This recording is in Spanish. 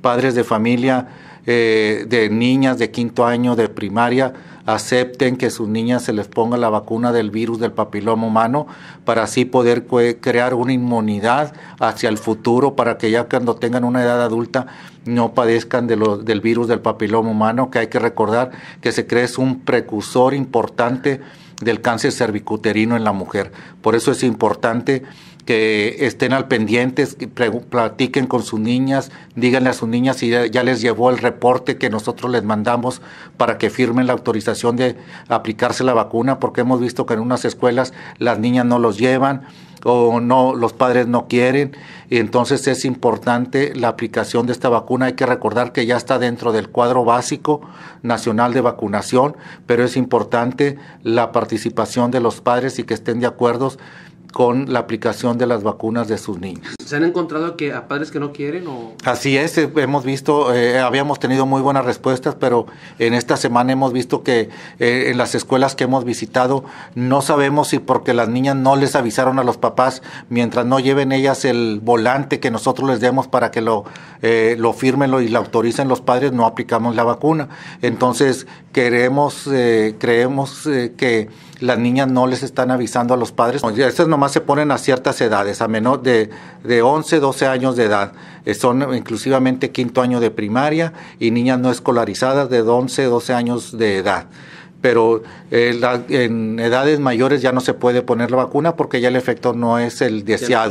padres de familia eh, de niñas de quinto año de primaria acepten que sus niñas se les ponga la vacuna del virus del papiloma humano para así poder crear una inmunidad hacia el futuro para que ya cuando tengan una edad adulta no padezcan de lo, del virus del papiloma humano, que hay que recordar que se cree es un precursor importante del cáncer cervicuterino en la mujer. Por eso es importante que estén al pendientes, que platiquen con sus niñas, díganle a sus niñas si ya les llevó el reporte que nosotros les mandamos para que firmen la autorización de aplicarse la vacuna, porque hemos visto que en unas escuelas las niñas no los llevan o no los padres no quieren. Y entonces es importante la aplicación de esta vacuna. Hay que recordar que ya está dentro del cuadro básico nacional de vacunación pero es importante la participación de los padres y que estén de acuerdo con la aplicación de las vacunas de sus niños. ¿Se han encontrado que a padres que no quieren o...? Así es, eh, hemos visto, eh, habíamos tenido muy buenas respuestas, pero en esta semana hemos visto que eh, en las escuelas que hemos visitado no sabemos si porque las niñas no les avisaron a los papás mientras no lleven ellas el volante que nosotros les demos para que lo, lo firmen y lo autoricen los padres, no aplicamos la vacuna. Entonces queremos, creemos que las niñas no les están avisando a los padres. Estas nomás se ponen a ciertas edades, a menor de, de 11, 12 años de edad. Eh, son inclusivamente quinto año de primaria y niñas no escolarizadas de 11, 12 años de edad. Pero eh, en edades mayores ya no se puede poner la vacuna porque ya el efecto no es el deseado.